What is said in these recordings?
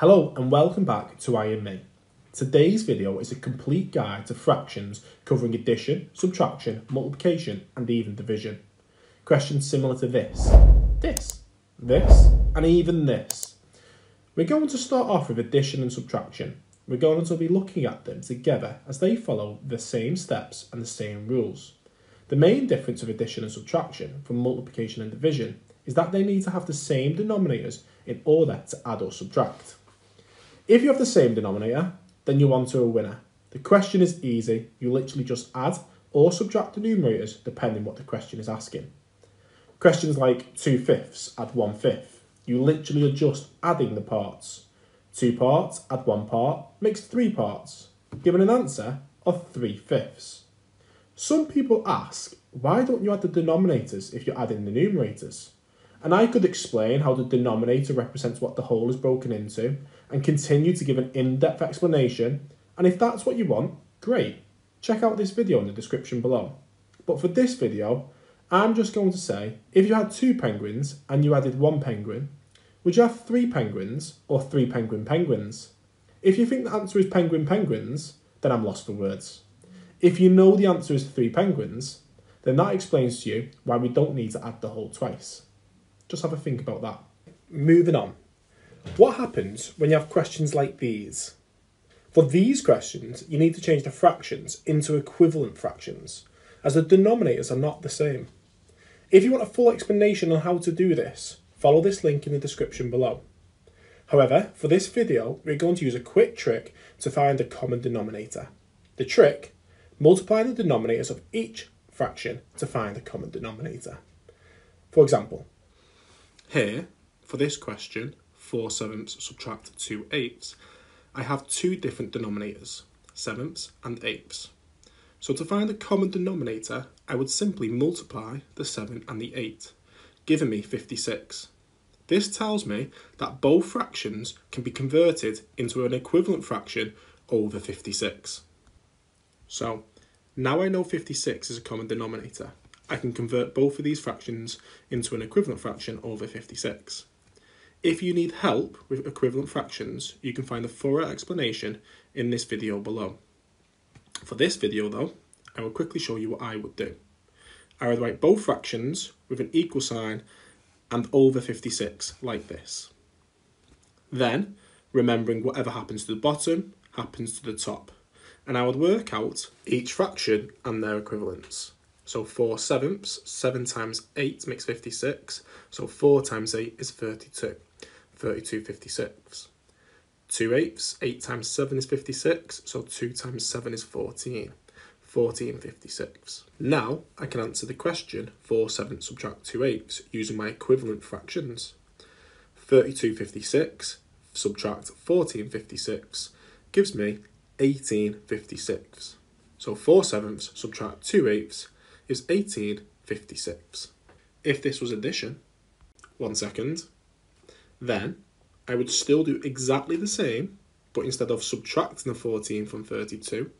Hello and welcome back to I Me. Today's video is a complete guide to fractions covering addition, subtraction, multiplication and even division. Questions similar to this, this, this and even this. We're going to start off with addition and subtraction. We're going to be looking at them together as they follow the same steps and the same rules. The main difference of addition and subtraction from multiplication and division is that they need to have the same denominators in order to add or subtract. If you have the same denominator, then you're on to a winner. The question is easy. You literally just add or subtract the numerators depending what the question is asking. Questions like 2 fifths, add 1 fifth. You literally are just adding the parts. Two parts, add one part, makes three parts. Given an answer of 3 fifths. Some people ask, why don't you add the denominators if you're adding the numerators? And I could explain how the denominator represents what the whole is broken into and continue to give an in-depth explanation. And if that's what you want, great. Check out this video in the description below. But for this video, I'm just going to say, if you had two penguins and you added one penguin, would you have three penguins or three penguin penguins? If you think the answer is penguin penguins, then I'm lost for words. If you know the answer is three penguins, then that explains to you why we don't need to add the whole twice. Just have a think about that. Moving on. What happens when you have questions like these? For these questions, you need to change the fractions into equivalent fractions, as the denominators are not the same. If you want a full explanation on how to do this, follow this link in the description below. However, for this video, we're going to use a quick trick to find the common denominator. The trick, multiply the denominators of each fraction to find the common denominator. For example, here, for this question, 4 sevenths subtract 2 eighths, I have two different denominators, sevenths and eighths. So to find the common denominator, I would simply multiply the 7 and the 8, giving me 56. This tells me that both fractions can be converted into an equivalent fraction over 56. So, now I know 56 is a common denominator, I can convert both of these fractions into an equivalent fraction over 56. If you need help with equivalent fractions, you can find a thorough explanation in this video below. For this video though, I will quickly show you what I would do. I would write both fractions with an equal sign and over 56, like this. Then, remembering whatever happens to the bottom, happens to the top. And I would work out each fraction and their equivalents. So 4 sevenths, 7 times 8 makes 56. So 4 times 8 is 32. 32 56. 2 eighths, 8 times 7 is 56. So 2 times 7 is 14. 14 56. Now I can answer the question 4 sevenths subtract 2 eighths using my equivalent fractions. 32 56 subtract 14 56 gives me 18 56. So 4 sevenths subtract 2 eighths is 1856. If this was addition, one second, then I would still do exactly the same, but instead of subtracting the 14 from 32,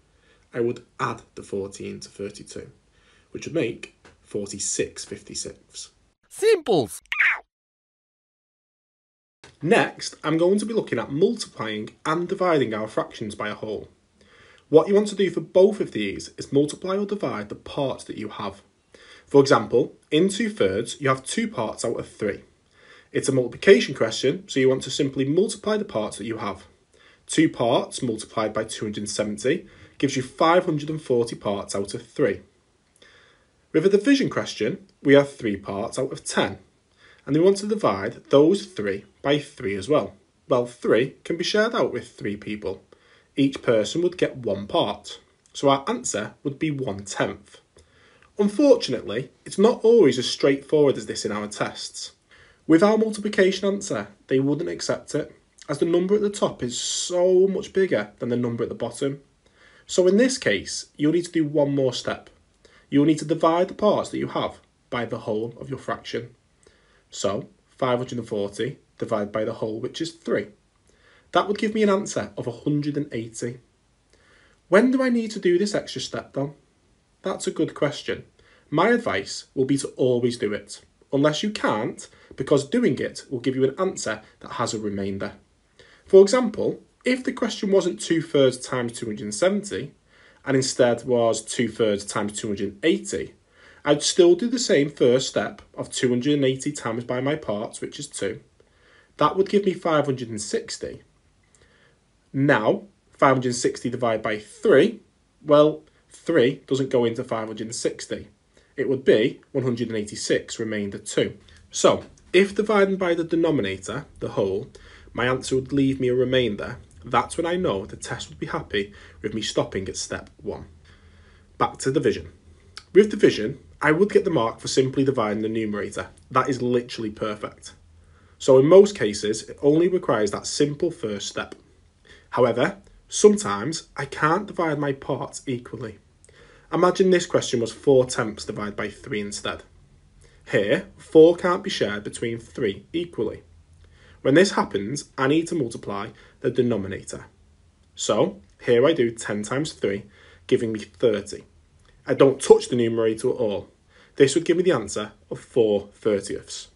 I would add the 14 to 32, which would make 46 56. Simples! Next, I'm going to be looking at multiplying and dividing our fractions by a whole. What you want to do for both of these is multiply or divide the parts that you have. For example, in 2 thirds, you have two parts out of 3. It's a multiplication question, so you want to simply multiply the parts that you have. 2 parts multiplied by 270 gives you 540 parts out of 3. With a division question, we have 3 parts out of 10, and we want to divide those 3 by 3 as well. Well, 3 can be shared out with 3 people, each person would get one part, so our answer would be one tenth. Unfortunately, it's not always as straightforward as this in our tests. With our multiplication answer, they wouldn't accept it, as the number at the top is so much bigger than the number at the bottom. So in this case, you'll need to do one more step. You'll need to divide the parts that you have by the whole of your fraction. So, 540 divided by the whole, which is 3. That would give me an answer of 180. When do I need to do this extra step though? That's a good question. My advice will be to always do it, unless you can't, because doing it will give you an answer that has a remainder. For example, if the question wasn't 2 thirds times 270, and instead was 2 thirds times 280, I'd still do the same first step of 280 times by my parts, which is 2. That would give me 560. Now, 560 divided by 3, well, 3 doesn't go into 560. It would be 186 remainder 2. So, if dividing by the denominator, the whole, my answer would leave me a remainder, that's when I know the test would be happy with me stopping at step 1. Back to division. With division, I would get the mark for simply dividing the numerator. That is literally perfect. So in most cases, it only requires that simple first step. However, sometimes I can't divide my parts equally. Imagine this question was 4 tenths divided by 3 instead. Here, 4 can't be shared between 3 equally. When this happens, I need to multiply the denominator. So, here I do 10 times 3, giving me 30. I don't touch the numerator at all. This would give me the answer of 4 thirtieths.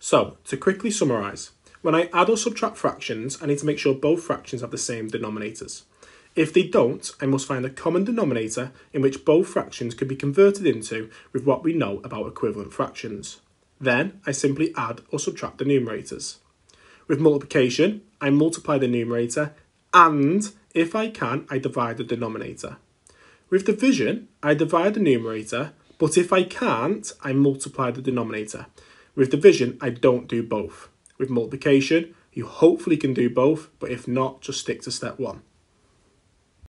So, to quickly summarise, when I add or subtract fractions, I need to make sure both fractions have the same denominators. If they don't, I must find a common denominator in which both fractions can be converted into with what we know about equivalent fractions. Then, I simply add or subtract the numerators. With multiplication, I multiply the numerator and, if I can, I divide the denominator. With division, I divide the numerator, but if I can't, I multiply the denominator. With division, I don't do both. With multiplication, you hopefully can do both, but if not, just stick to step one.